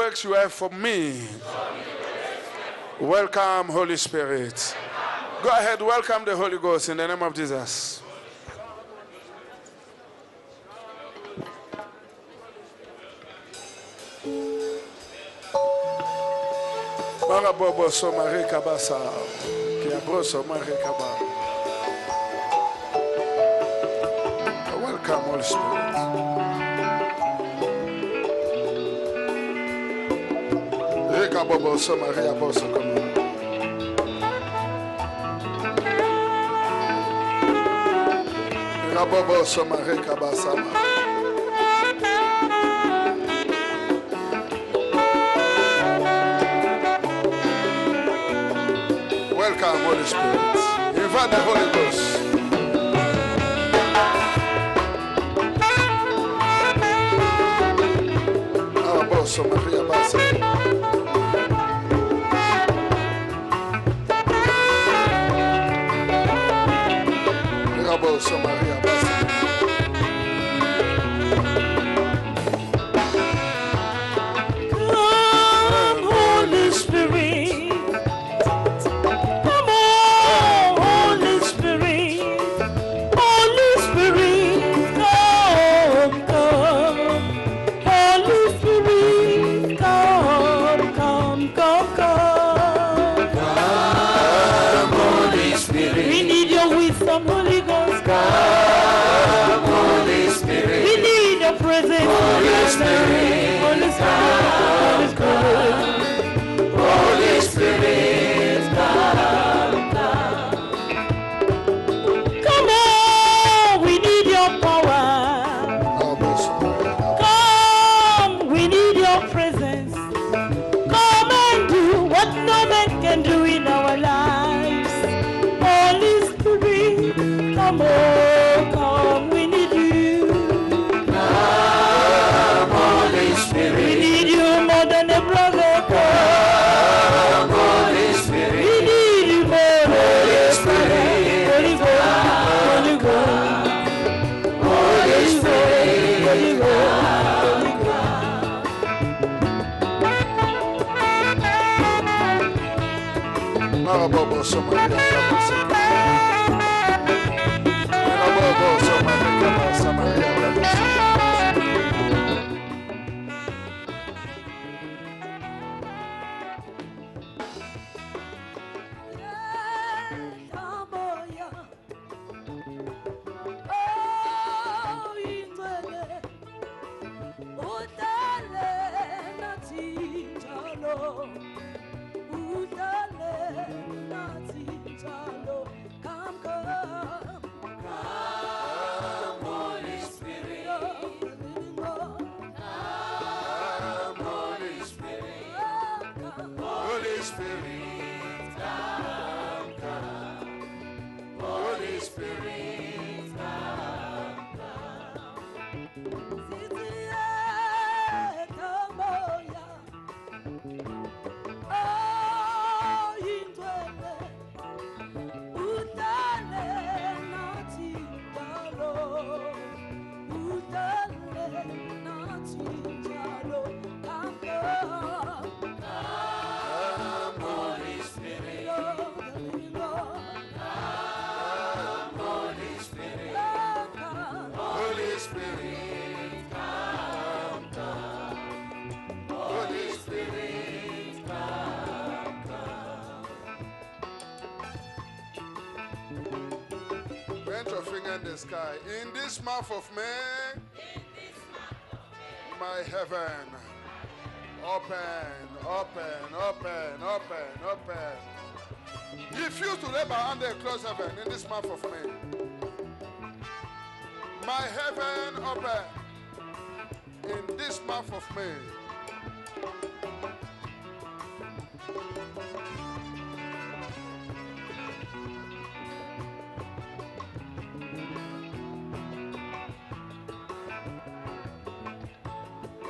works you have for me. Welcome, Holy Spirit. Go ahead, welcome the Holy Ghost in the name of Jesus. Marabobo somare kabasa. Kiabro somare kaba. Welcome, Holy Spirit. Kama. Rabobo somare kabasama. Welcome, Holy Spirit. Invite the Holy Ghost. Araboso Maria Spirit. Come on, Holy Spirit. Holy Spirit come. Holy Spirit. Come, come, come. Come, come, Holy Spirit. We need your wisdom, Holy. Come, Holy Spirit. We need your presence, Holy Spirit. Marabobo Somalia Kabasa. Marabobo the sky. In this month of May, my heaven, open, open, open, open, open. Refuse to labor under a closed heaven in this month of May. My heaven open in this month of May.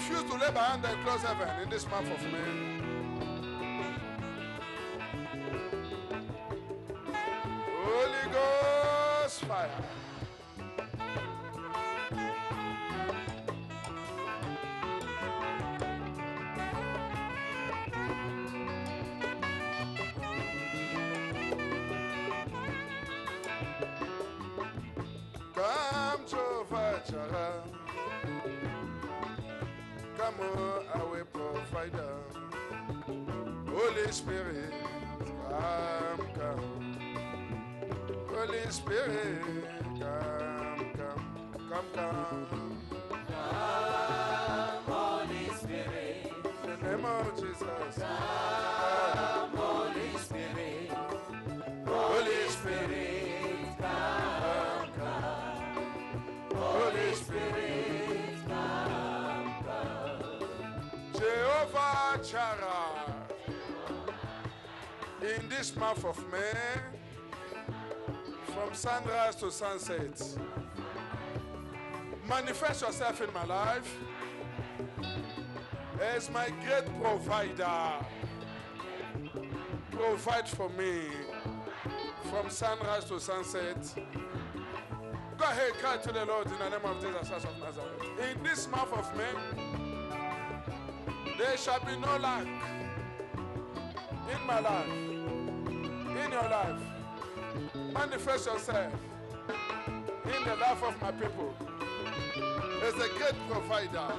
He refused to lay behind and close heaven in this month of May. Holy Ghost fire. Come Jehovah Jireh. Come our provider. Holy Spirit, come, come. Holy Spirit, come, come, come, come. Holy Spirit, In the name of Jesus. Holy In this month of May, from sunrise to sunset, manifest yourself in my life as my great provider. Provide for me from sunrise to sunset. Go ahead, cry to the Lord in the name of Jesus Christ of Nazareth. In this month of May, there shall be no lack in my life, your life. Manifest yourself in the life of my people as a great provider.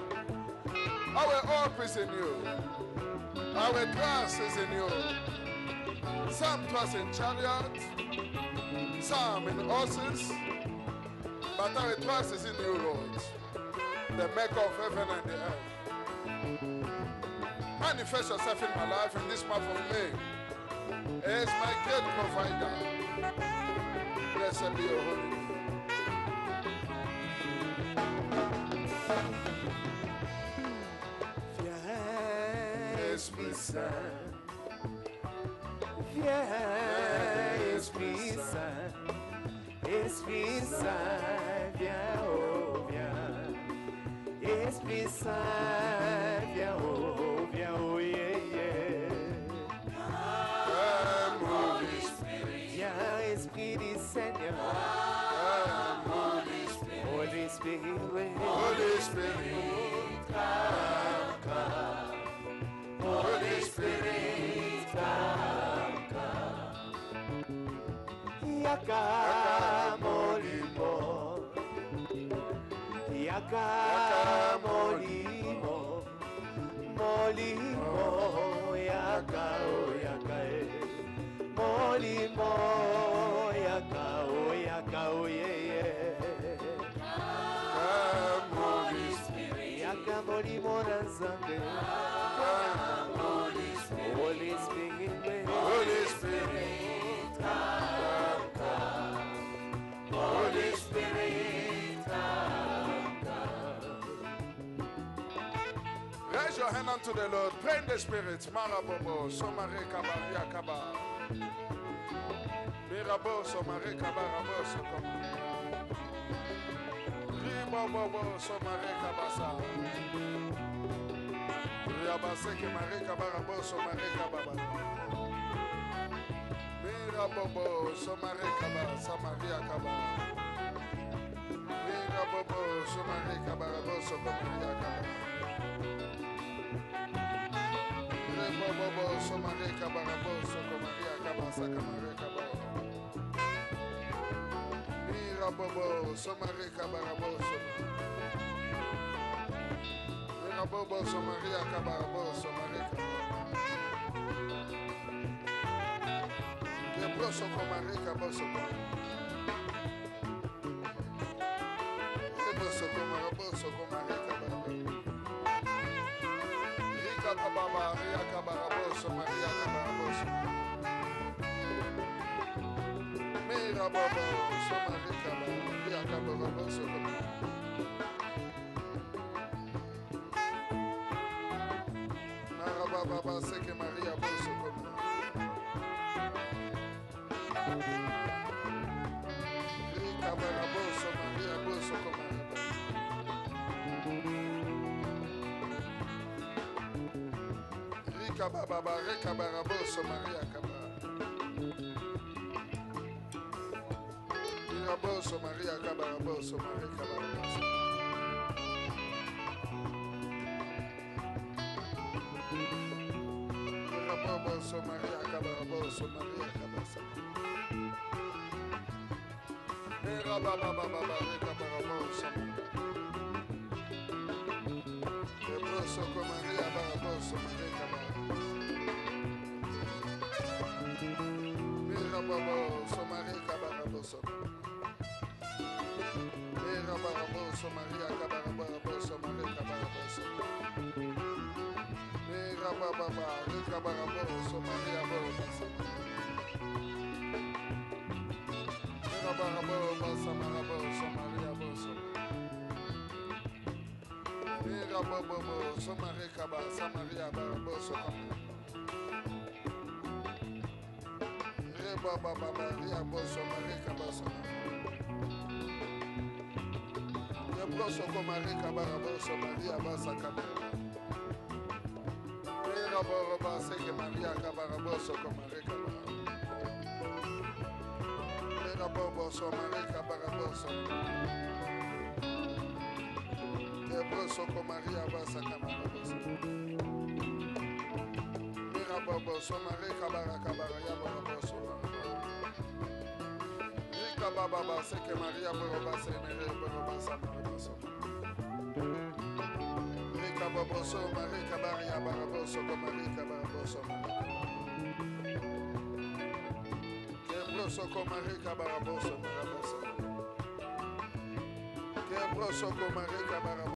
Our hope is in you, our trust is in you. Some trust in chariot, some in horses, but our trust is in you, Lord, the maker of heaven and the earth. Manifest yourself in my life in this month of May as my great provider. Blessed be your holy name. Viens, Esprit Saint. Esprit Saint, viens, oh, viens. Esprit Saint, Holy Spirit. Come, come. Holy Spirit. Molimo Yaka molimo Molimo Yaka o yaka e Molimo your hand unto the Lord. Pray in the Spirit. Marabobo, Somare Kabaria Kaba. Mirabo, Somare Kabarabo, Sokoma. Ribobobo, Somare Kabasa. Riabaseke Mare Kabarabo, Somare Kababa. Mirabobo, Somare Kaba, Samaria Kaba. Mirabobo, Somare Kabarabo, Sokomaria Kaba. Rebobobo, Somare Kabarabo, Sokomaria Kaba, Sakamare Kaba. Mirabobo, Somare Kabarabo, Sokomaria Mirabobo, Somaria Kabarabo, Somare Kaba. Rebroso Komare Rika Kababa, Ria Kabaraboso, Maria Kabaraboso. Baba Rika bababa rika baraboso Maria kaba. Raboso Maria kabaraboso Maria kabaraboso. Raboso Maria kabaraboso Maria kabasa. Era baba baba rika baraboso. Raboso Maria baraboso Maria kabaraboso. Mira baba so Maria kabaraboso. Mira baraboso Maria kabaraboso Maria kabaraboso. Mira baba baba rika baraboso Maria baraboso. Mira baraboso Maria Maria boso. Mira baba boso Maria Maria baba Maria boso Maria kabasa. Yabroso ko Maria kabaraboso Maria basa kabara. Mira baba basa ke Maria Maria kabara. So Maria ko Maria Maria kabara kabara yabaraboso. baba baseke maria boroba semere boroba samarebaso rika boboso marika baria baraboso komarika baraboso kebroso komarika baraboso maraboso kebroso komarika baraboso.